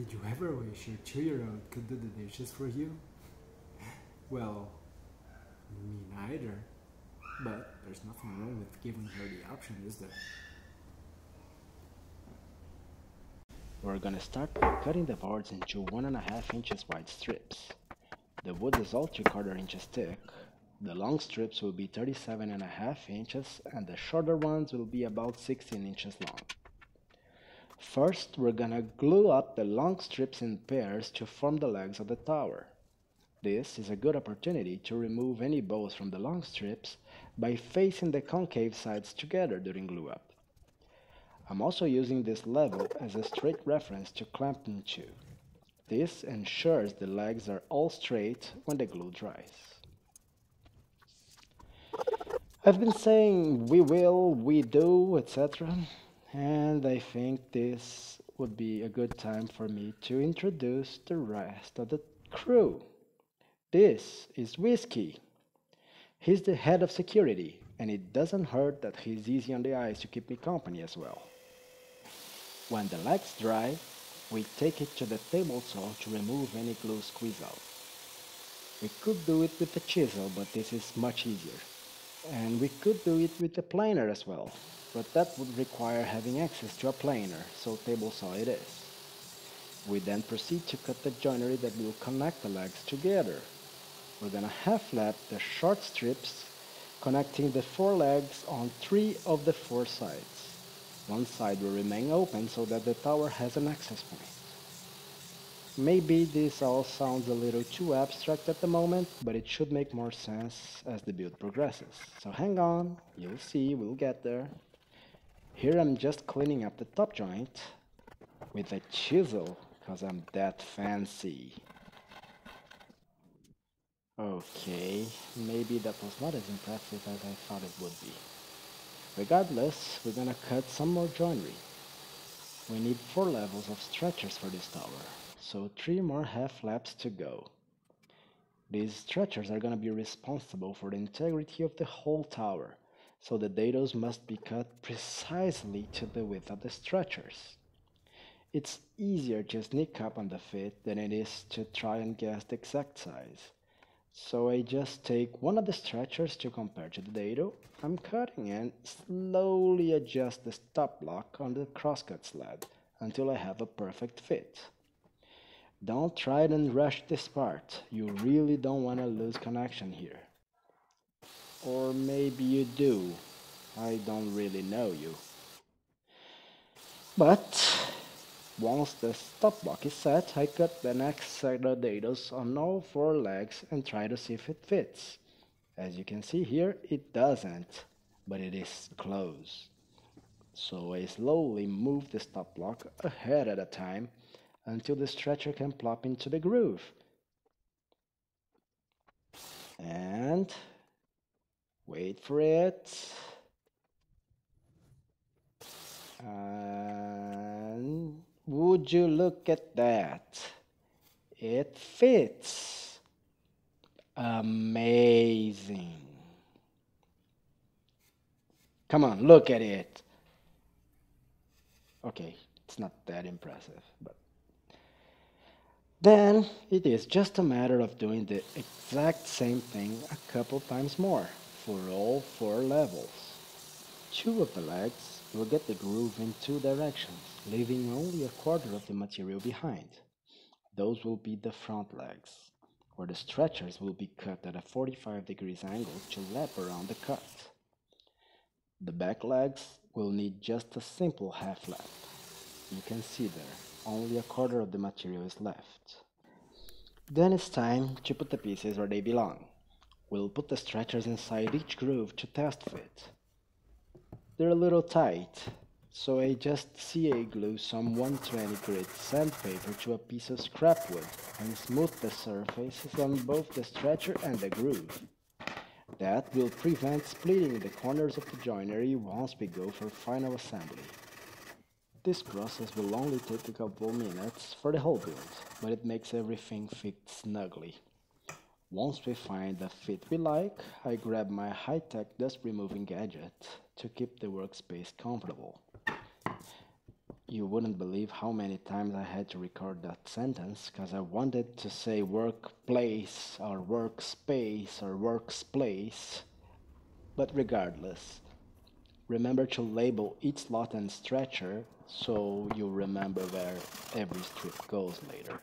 Did you ever wish your two-year-old could do the dishes for you? Well, me neither. But there's nothing wrong with giving her the option, is there? We're gonna start by cutting the boards into one and a half inches wide strips. The wood is all three quarter inches thick. The long strips will be 37 and a half inches and the shorter ones will be about 16 inches long. First, we're gonna glue up the long strips in pairs to form the legs of the tower. This is a good opportunity to remove any bows from the long strips by facing the concave sides together during glue up. I'm also using this level as a straight reference to clamp into. This ensures the legs are all straight when the glue dries. I've been saying we will, we do, etc. And I think this would be a good time for me to introduce the rest of the crew. This is Whiskey. He's the head of security, and it doesn't hurt that he's easy on the eyes to keep me company as well. When the legs dry, we take it to the table saw to remove any glue squeeze out. We could do it with a chisel, but this is much easier. And we could do it with a planer as well, but that would require having access to a planer, so table saw it is. We then proceed to cut the joinery that will connect the legs together. We're gonna half lap the short strips connecting the four legs on three of the four sides. One side will remain open so that the tower has an access point. Maybe this all sounds a little too abstract at the moment, but it should make more sense as the build progresses. So hang on, you'll see, we'll get there. Here I'm just cleaning up the top joint with a chisel, cause I'm that fancy. Okay, maybe that was not as impressive as I thought it would be. Regardless, we're gonna cut some more joinery. We need four levels of stretchers for this tower, so three more half laps to go. These stretchers are gonna be responsible for the integrity of the whole tower, so the dados must be cut precisely to the width of the stretchers. It's easier to sneak up on the fit than it is to try and guess the exact size. So I just take one of the stretchers to compare to the dado. I'm cutting and slowly adjust the stop block on the crosscut sled until I have a perfect fit. Don't try and rush this part. You really don't want to lose connection here. Or maybe you do. I don't really know you. But once the stop block is set, I cut the next set of dados on all four legs and try to see if it fits. As you can see here, it doesn't, but it is close. So I slowly move the stop block ahead at a time until the stretcher can plop into the groove. And wait for it. And would you look at that? It fits. Amazing. Come on, look at it. Okay, it's not that impressive, but then it is just a matter of doing the exact same thing a couple times more for all four levels. Two of the legs will get the groove in two directions leaving only a quarter of the material behind. Those will be the front legs, where the stretchers will be cut at a 45 degrees angle to lap around the cut. The back legs will need just a simple half lap. You can see there, only a quarter of the material is left. Then it's time to put the pieces where they belong. We'll put the stretchers inside each groove to test fit. They're a little tight, so I just CA glue some 120 grit sandpaper to a piece of scrap wood and smooth the surfaces on both the stretcher and the groove. That will prevent splitting the corners of the joinery once we go for final assembly. This process will only take a couple minutes for the whole build, but it makes everything fit snugly. Once we find the fit we like, I grab my high-tech dust removing gadget to keep the workspace comfortable. You wouldn't believe how many times I had to record that sentence because I wanted to say workplace or workspace or workspace. But regardless, remember to label each slot and stretcher so you remember where every strip goes later.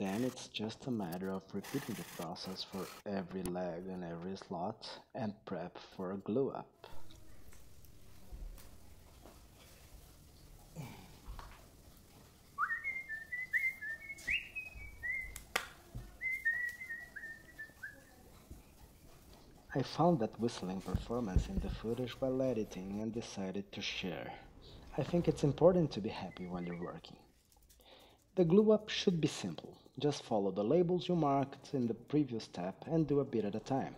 Then it's just a matter of repeating the process for every leg and every slot and prep for a glue up. I found that whistling performance in the footage while editing and decided to share. I think it's important to be happy while you're working. The glue up should be simple. Just follow the labels you marked in the previous step and do a bit at a time.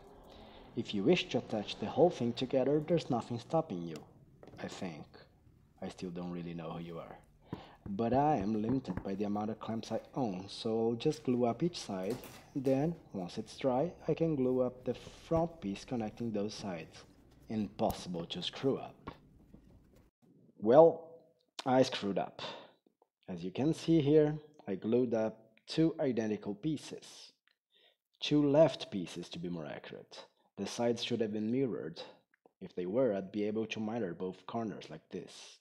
If you wish to attach the whole thing together, there's nothing stopping you. I think. I still don't really know who you are. But I am limited by the amount of clamps I own, so I'll just glue up each side. Then, once it's dry, I can glue up the front piece connecting those sides. Impossible to screw up. Well, I screwed up. As you can see here, I glued up two identical pieces. Two left pieces to be more accurate. The sides should have been mirrored. If they were, I'd be able to miter both corners like this.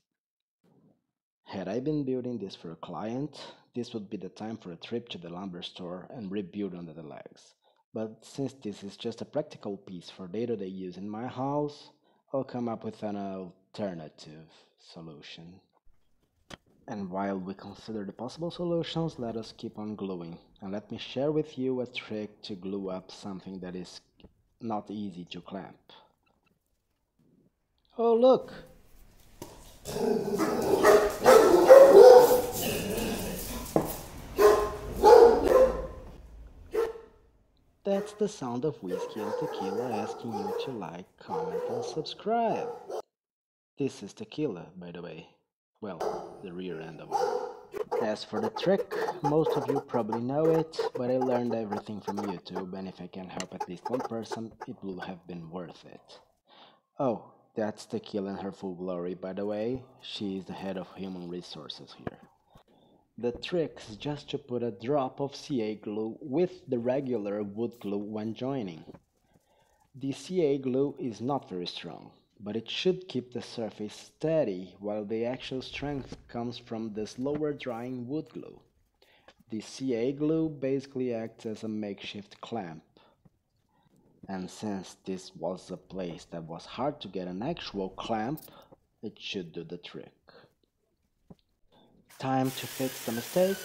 Had I been building this for a client, this would be the time for a trip to the lumber store and rebuild under the legs. But since this is just a practical piece for day-to-day -day use in my house, I'll come up with an alternative solution. And while we consider the possible solutions, let us keep on gluing. And let me share with you a trick to glue up something that is not easy to clamp. Oh, look! That's the sound of whiskey and tequila asking you to like, comment, and subscribe. This is tequila, by the way well, the rear end of it. As for the trick, most of you probably know it, but I learned everything from YouTube, and if I can help at least one person, it will have been worth it. Oh, that's Tequila in her full glory, by the way. She is the head of human resources here. The trick is just to put a drop of CA glue with the regular wood glue when joining. The CA glue is not very strong, but it should keep the surface steady while the actual strength comes from the slower drying wood glue. The CA glue basically acts as a makeshift clamp. And since this was a place that was hard to get an actual clamp, it should do the trick. Time to fix the mistake,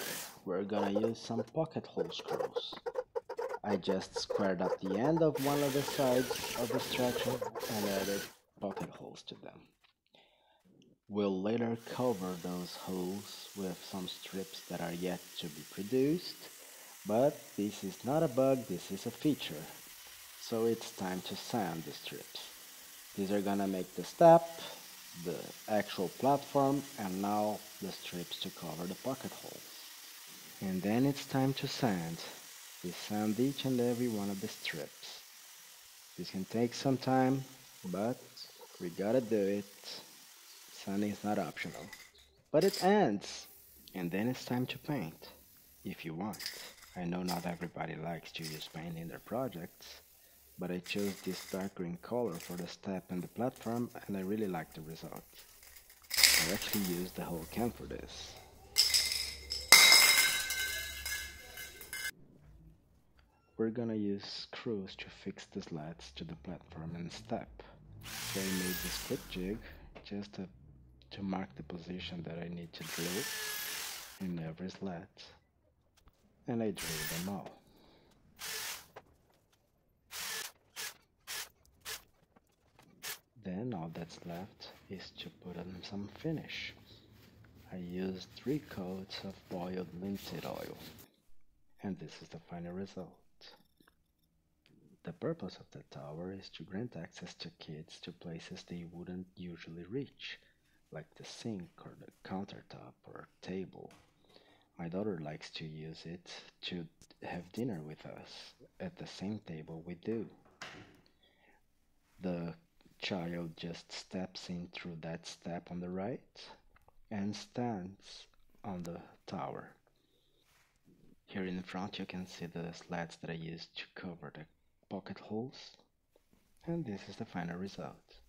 we're gonna use some pocket hole screws. I just squared up the end of one of the sides of the structure and added holes to them. We'll later cover those holes with some strips that are yet to be produced, but this is not a bug, this is a feature. So it's time to sand the strips. These are gonna make the step, the actual platform, and now the strips to cover the pocket holes. And then it's time to sand. We sand each and every one of the strips. This can take some time, but we gotta do it. Sanding is not optional. But it ends. And then it's time to paint. If you want. I know not everybody likes to use paint in their projects. But I chose this dark green color for the step and the platform and I really like the result. I actually used the whole can for this. We're gonna use screws to fix the slats to the platform and step. I made this quick jig just to, to mark the position that I need to drill in every slat. And I drill them all. Then all that's left is to put on some finish. I used three coats of boiled linseed oil. And this is the final result. The purpose of the tower is to grant access to kids to places they wouldn't usually reach, like the sink or the countertop or table. My daughter likes to use it to have dinner with us at the same table we do. The child just steps in through that step on the right and stands on the tower. Here in front you can see the slats that I used to cover the pocket holes and this is the final result.